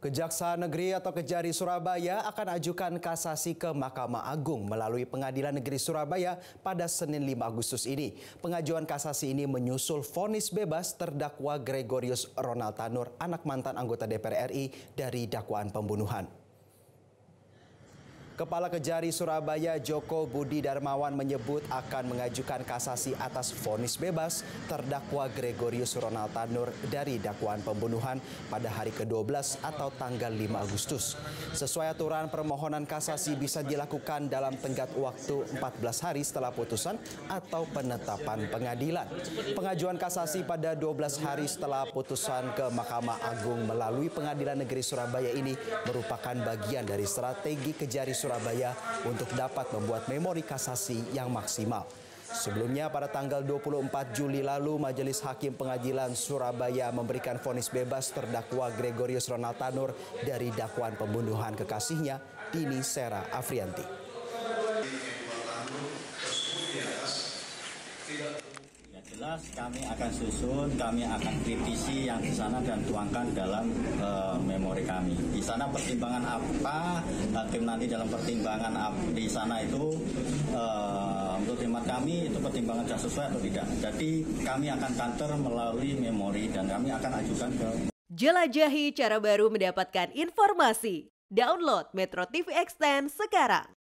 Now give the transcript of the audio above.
Kejaksaan Negeri atau Kejari Surabaya akan ajukan kasasi ke Mahkamah Agung melalui Pengadilan Negeri Surabaya pada Senin 5 Agustus ini. Pengajuan kasasi ini menyusul vonis bebas terdakwa Gregorius Ronald Tanur, anak mantan anggota DPR RI dari dakwaan pembunuhan. Kepala Kejari Surabaya Joko Budi Darmawan menyebut akan mengajukan kasasi atas vonis bebas terdakwa Gregorius Ronald Tanur dari dakwaan pembunuhan pada hari ke-12 atau tanggal 5 Agustus. Sesuai aturan permohonan kasasi bisa dilakukan dalam tenggat waktu 14 hari setelah putusan atau penetapan pengadilan. Pengajuan kasasi pada 12 hari setelah putusan ke Mahkamah Agung melalui Pengadilan Negeri Surabaya ini merupakan bagian dari strategi Kejari Surabaya Surabaya untuk dapat membuat memori kasasi yang maksimal. Sebelumnya pada tanggal 24 Juli lalu Majelis Hakim Pengadilan Surabaya memberikan vonis bebas terdakwa Gregorius Ronald Tanur dari dakwaan pembunuhan kekasihnya Dini Sera Afrianti jelas kami akan susun, kami akan kritisi yang di sana dan tuangkan dalam uh, memori kami. Di sana pertimbangan apa, hakim nanti dalam pertimbangan di sana itu uh, untuk hemat kami itu pertimbangan sudah sesuai atau tidak. Jadi kami akan kantor melalui memori dan kami akan ajukan ke Jelajahi cara baru mendapatkan informasi. Download Metro TV Extend sekarang.